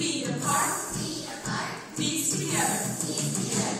feet apart, knees together.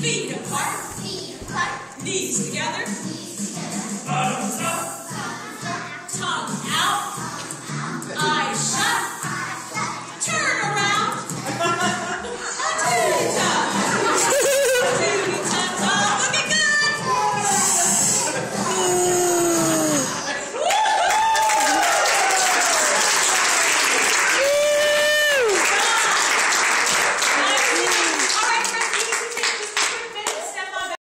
feet apart, Feet apart. knees together. Up,